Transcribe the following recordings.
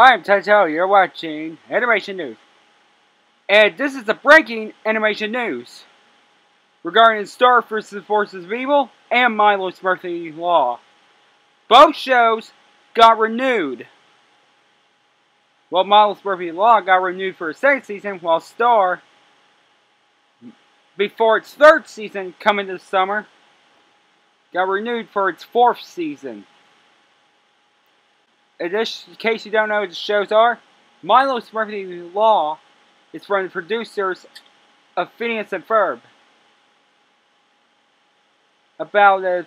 Hi, I'm Tato. You're watching Animation News. And this is the breaking animation news regarding Star vs. The Forces of Evil and Milo's Murphy Law. Both shows got renewed. Well, Milo's Murphy Law got renewed for a second season, while Star, before its third season coming this summer, got renewed for its fourth season. In case you don't know what the shows are, Milo's Murphy Law is from the producers of Phineas and Ferb. About a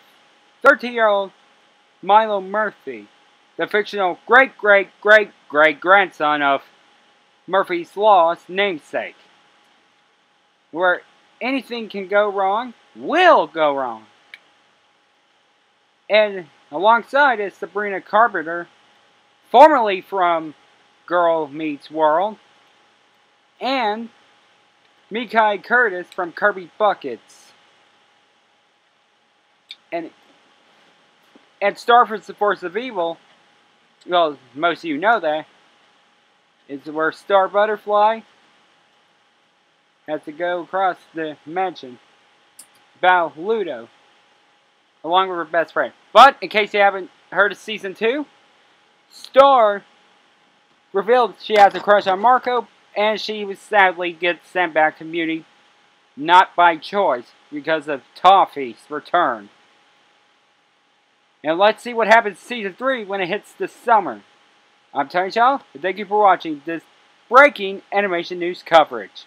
13-year-old Milo Murphy, the fictional great-great-great-great-grandson of Murphy's Law's namesake. Where anything can go wrong, will go wrong. And alongside is Sabrina Carpenter, formerly from Girl Meets World, and Mekai Curtis from Kirby Buckets. And at Star Wars The Force of Evil, well, most of you know that, is where Star Butterfly has to go across the mansion. Battle Ludo along with her best friend. But, in case you haven't heard of Season 2, Star revealed she has a crush on Marco, and she was sadly gets sent back to Mewni, not by choice, because of Toffee's return. And let's see what happens in Season 3 when it hits the summer. I'm Tony Shaw, and thank you for watching this breaking animation news coverage.